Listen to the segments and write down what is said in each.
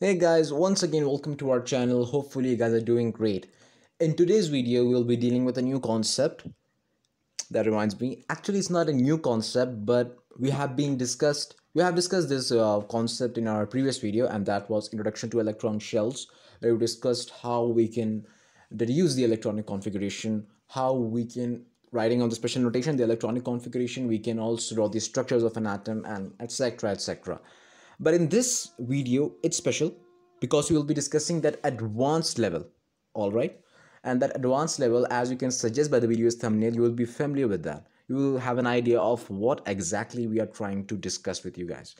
Hey guys, once again welcome to our channel. Hopefully you guys are doing great. In today's video, we'll be dealing with a new concept. That reminds me, actually it's not a new concept, but we have been discussed we have discussed this uh, concept in our previous video and that was introduction to electron shells where we discussed how we can deduce the electronic configuration, how we can writing on the special notation the electronic configuration, we can also draw the structures of an atom and etc etc. But in this video, it's special because we will be discussing that advanced level, all right? And that advanced level, as you can suggest by the video's thumbnail, you will be familiar with that. You will have an idea of what exactly we are trying to discuss with you guys.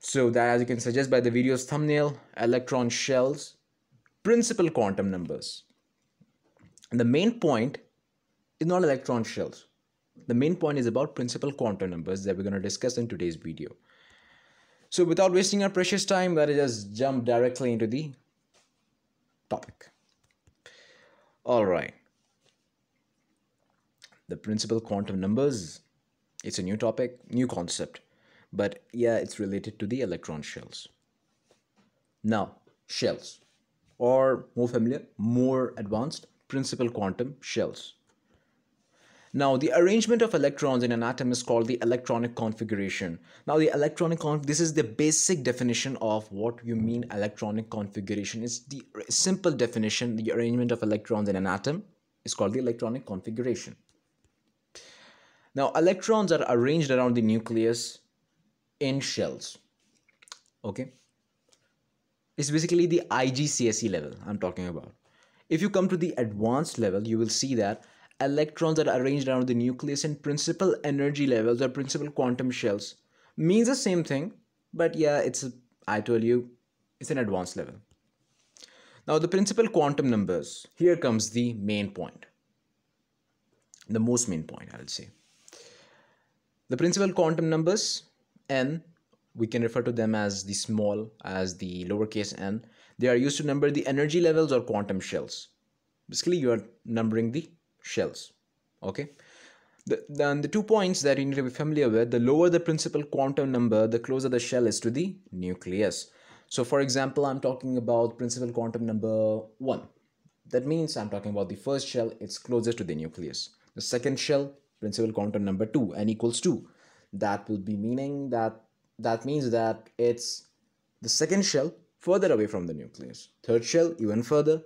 So that as you can suggest by the video's thumbnail, electron shells, principal quantum numbers. And the main point is not electron shells. The main point is about principal quantum numbers that we're going to discuss in today's video. So without wasting our precious time, let us just jump directly into the topic. All right. The principal quantum numbers, it's a new topic, new concept, but yeah, it's related to the electron shells. Now, shells, or more familiar, more advanced, principal quantum shells. Now, the arrangement of electrons in an atom is called the electronic configuration. Now, the electronic con this is the basic definition of what you mean electronic configuration. It's the simple definition, the arrangement of electrons in an atom is called the electronic configuration. Now, electrons are arranged around the nucleus in shells. Okay. It's basically the IGCSE level I'm talking about. If you come to the advanced level, you will see that electrons that are arranged around the nucleus in principal energy levels or principal quantum shells. Means the same thing but yeah it's a, I told you it's an advanced level. Now the principal quantum numbers here comes the main point. The most main point I'll say. The principal quantum numbers n we can refer to them as the small as the lowercase n. They are used to number the energy levels or quantum shells. Basically you are numbering the shells okay? The, then the two points that you need to be familiar with the lower the principal quantum number the closer the shell is to the nucleus. So for example i'm talking about principal quantum number 1 that means i'm talking about the first shell it's closest to the nucleus. The second shell principal quantum number 2 n equals 2 that will be meaning that that means that it's the second shell further away from the nucleus. Third shell even further.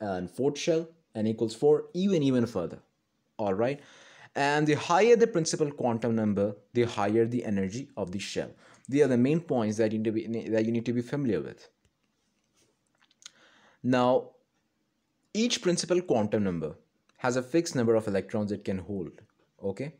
And fourth shell n equals 4 even even further. All right? And the higher the principal quantum number the higher the energy of the shell. These are the main points that you need to be that you need to be familiar with. Now each principal quantum number has a fixed number of electrons it can hold okay?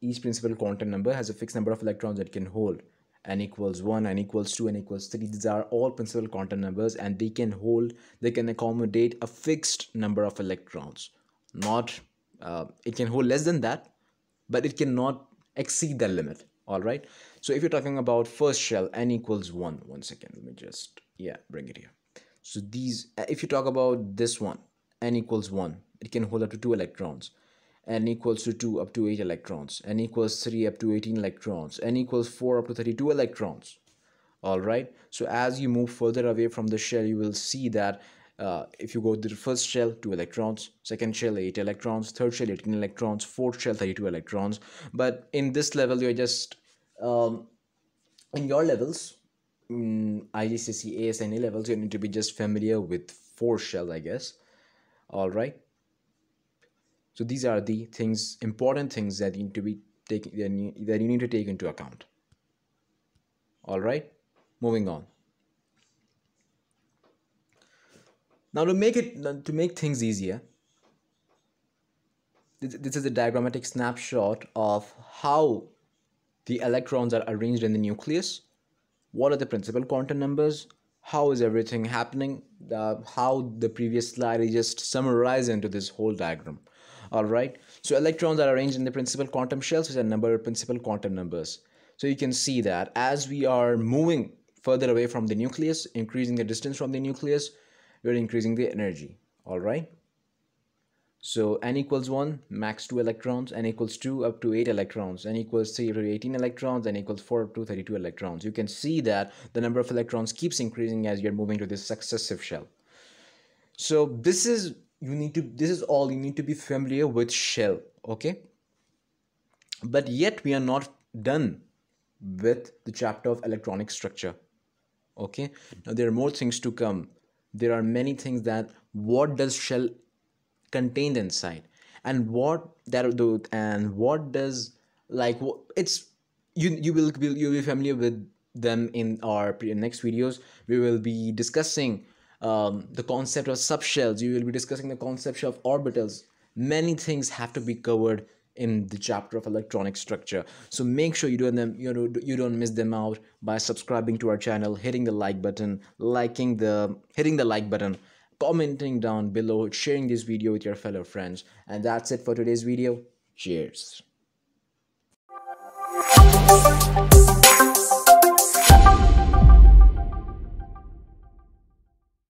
Each principal quantum number has a fixed number of electrons it can hold n equals 1 n equals 2 n equals 3 these are all principal quantum numbers and they can hold they can accommodate a fixed number of electrons. Not uh, it can hold less than that but it cannot exceed that limit. All right? So if you're talking about first shell n equals 1 one second let me just yeah bring it here. So these if you talk about this one n equals 1 it can hold up to 2 electrons n equals to 2 up to 8 electrons n equals 3 up to 18 electrons n equals 4 up to 32 electrons. All right? So as you move further away from the shell you will see that uh, if you go to the first shell 2 electrons second shell 8 electrons third shell 18 electrons fourth shell 32 electrons. But in this level you're just um, in your levels in IGCSE AS and A levels you need to be just familiar with four shells I guess. All right so these are the things important things that you need to be taking that you need to take into account. All right? Moving on. Now to make it to make things easier this is a diagrammatic snapshot of how the electrons are arranged in the nucleus. What are the principal quantum numbers? How is everything happening? Uh, how the previous slide is just summarized into this whole diagram all right. So electrons are arranged in the principal quantum shells which are number of principal quantum numbers. So you can see that as we are moving further away from the nucleus increasing the distance from the nucleus we're increasing the energy. All right. So n equals 1 max 2 electrons n equals 2 up to 8 electrons n equals 3 to 18 electrons n equals 4 up to 32 electrons. You can see that the number of electrons keeps increasing as you're moving to this successive shell. So this is you need to this is all you need to be familiar with shell okay? But yet we are not done with the chapter of electronic structure okay? Now there are more things to come. There are many things that what does shell contained inside? And what that do and what does like it's you you will you'll be familiar with them in our next videos. We will be discussing um, the concept of subshells. You will be discussing the concept of orbitals. Many things have to be covered in the chapter of electronic structure. So make sure you don't them you know you don't miss them out by subscribing to our channel hitting the like button liking the hitting the like button commenting down below sharing this video with your fellow friends. And that's it for today's video. Cheers.